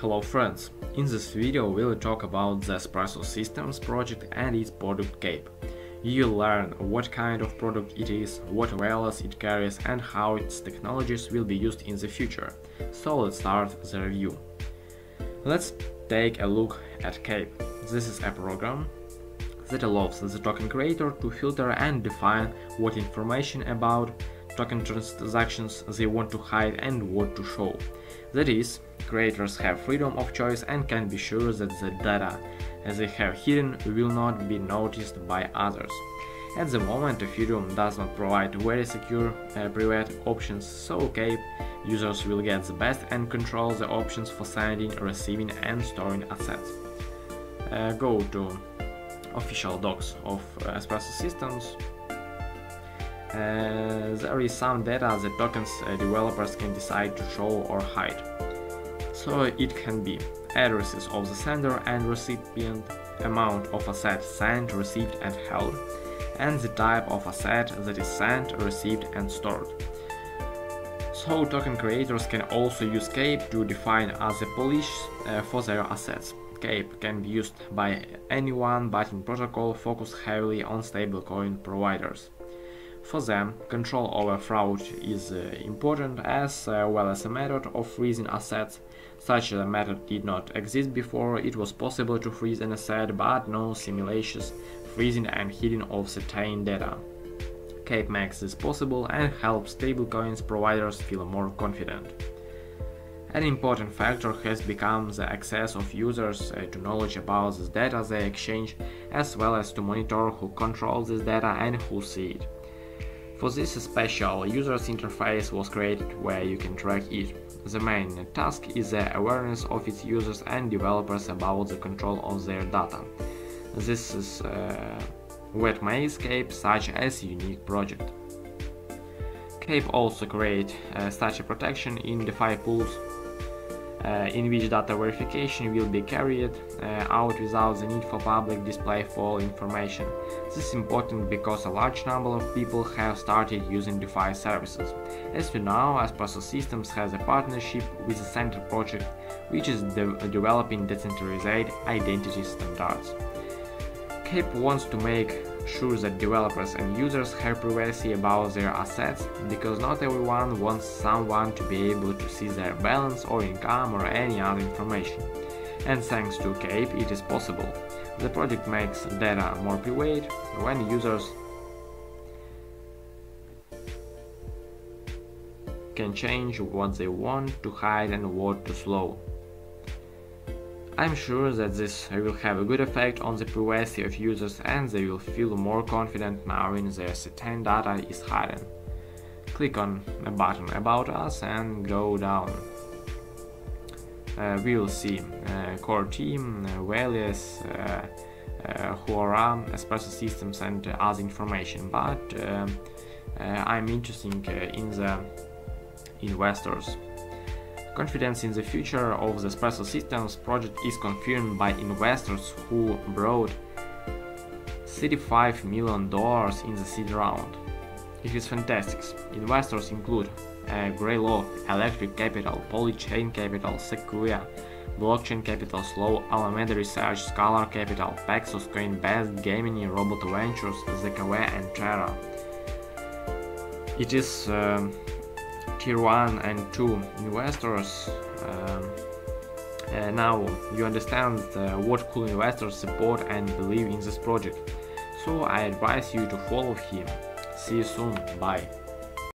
Hello friends, in this video we'll talk about the Espresso Systems project and its product Cape. You'll learn what kind of product it is, what values it carries and how its technologies will be used in the future. So let's start the review. Let's take a look at Cape. This is a program that allows the token creator to filter and define what information about token transactions they want to hide and what to show. That is, creators have freedom of choice and can be sure that the data they have hidden will not be noticed by others. At the moment, Ethereum does not provide very secure uh, private options, so Cape users will get the best and control the options for sending, receiving and storing assets. Uh, go to official docs of uh, Espresso Systems. Uh, there is some data that tokens uh, developers can decide to show or hide. So it can be addresses of the sender and recipient, amount of asset sent, received and held, and the type of asset that is sent, received and stored. So token creators can also use Cape to define other polish uh, for their assets. Cape can be used by anyone but in protocol focus heavily on stablecoin providers. For them, control over fraud is uh, important as uh, well as a method of freezing assets. Such a method did not exist before, it was possible to freeze an asset but no simulations, freezing and hiding of certain data. Cape makes this possible and helps stablecoins providers feel more confident. An important factor has become the access of users uh, to knowledge about the data they exchange, as well as to monitor who controls this data and who see it. For this special user's interface was created where you can track it. The main task is the awareness of its users and developers about the control of their data. This is uh, what makes Cape such a unique project. Cape also create uh, such a protection in the DeFi pools in which data verification will be carried uh, out without the need for public display for all information. This is important because a large number of people have started using DeFi services. As we know, Espresso Systems has a partnership with the Centre project, which is de developing decentralized identity standards. Cape wants to make sure that developers and users have privacy about their assets, because not everyone wants someone to be able to see their balance or income or any other information. And thanks to Cape it is possible. The project makes data more private when users can change what they want to hide and what to slow. I'm sure that this will have a good effect on the privacy of users and they will feel more confident knowing their certain data is hidden. Click on the button About Us and go down. Uh, we will see uh, core team, uh, values, uh, uh, who are Espresso systems and other information, but um, uh, I'm interested in the investors. Confidence in the future of the Espresso Systems project is confirmed by investors who brought $35 million in the seed round. It is fantastic. Investors include uh, Greylock, Electric Capital, Polychain Capital, Sequoia, Blockchain Capital, Slow, Alameda Research, Scalar Capital, Paxos, Coinbase, Gemini, Robot Ventures, ZKV and Terra. It is uh, tier 1 and 2 investors um, uh, now you understand uh, what cool investors support and believe in this project. So I advise you to follow him. See you soon. Bye